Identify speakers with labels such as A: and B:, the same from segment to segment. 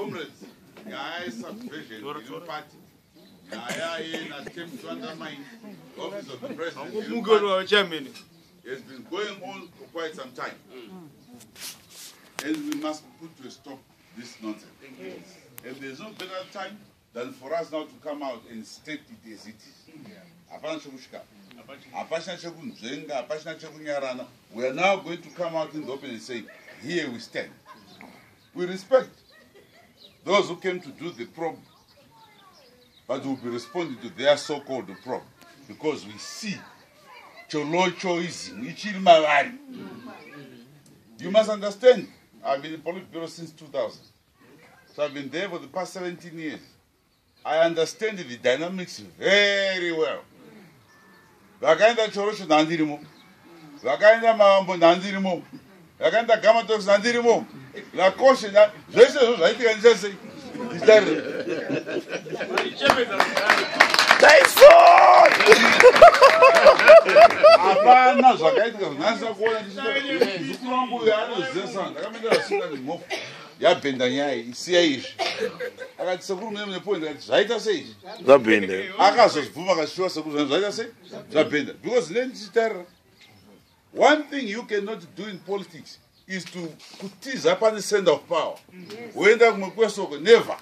A: comrades nyaya yesubversion iri mupati nyaya yenatempt to undermine the office of the president. Has been going on for quite some time. And we must put to a stop this nonsense. And there's no better time than for us now to come out and state it as it is. Hapana chekusvika hapachina chekunzvenga hapachina chekunyarana. We are now going to come out in the open and say here we stand. We respect those who came to do the probe but will be responding to their so-called probe because we see cholochoism ichiri mavari you must understand i've been in politburo since 2000 so i've been there for the past 17 years. I understand the dynamics very well. Vakaenda chorocho nhandirimo vakaenda mavambo nhandirimo vakaenda gamatox nhandirimo lakoshe zvese izvo zvaitika ndichasei nditarire. Hapana zvakaitika zvinasisa kuona zukuru wangu uyo anoziva sana. Ndakamendera singa nemhofu yabhenda nyaya isiya izvi. Akati sekuru mune mune point. Akati zvaita sei izvi?
B: Zvabhenda
A: akazozvibvuma akashuwa sekuru zvani zvaita sei? Zvabhenda. Because ine ndichitarira one thing you cannot do in politics is to kutiza pane send of power. Woenda kumwe kwesoko never.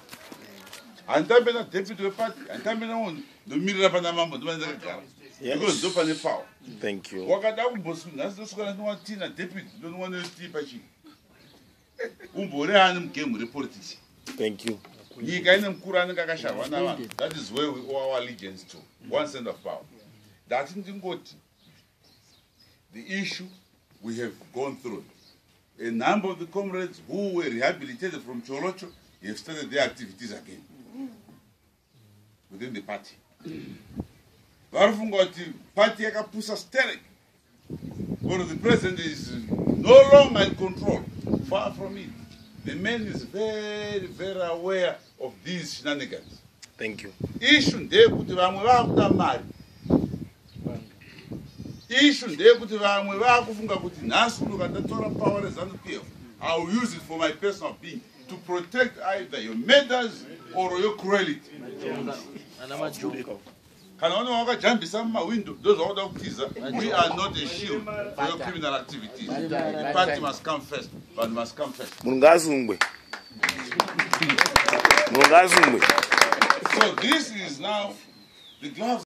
A: Handitambe nadeputy weparty handitambe namunhu ndomirira pana mambo ndimane ndakagara because ndo pane power.
B: Thank you.
A: Wakada kumbosi nhasi ndosvika ndinwa tii nadeputy ndonwa netii pachii umbore ani mugemu repolitics
B: thank you.
A: Nyika ine mukuru anenge akasharwa navanhu that is where we owe our allegiance to. One send of power. Ndati ndingoti the issue we have gone through. A number of the comrades who were rehabilitated from cholocho have started their activities again within the party. Kuti party yakapusa sterek or the president is no longer in control far from it. The man is very very aware of these shenanigans.
B: Thank you.
A: Ishu ndeyekuti vamwe vakuda mari ishu ndeyekuti vamwe vakufunga kuti nhasi uno kandatora power rezanup f i will use it for my personal being to protect either your murders or your cruelty. Kana une wakajambisa mumawindo ndo zvakuda kutiza we are not a shield for your criminal activities. The party must come first. But must come first.
B: Munhu ngaasungwe munhu ngaasungwe
A: so this is now the gloves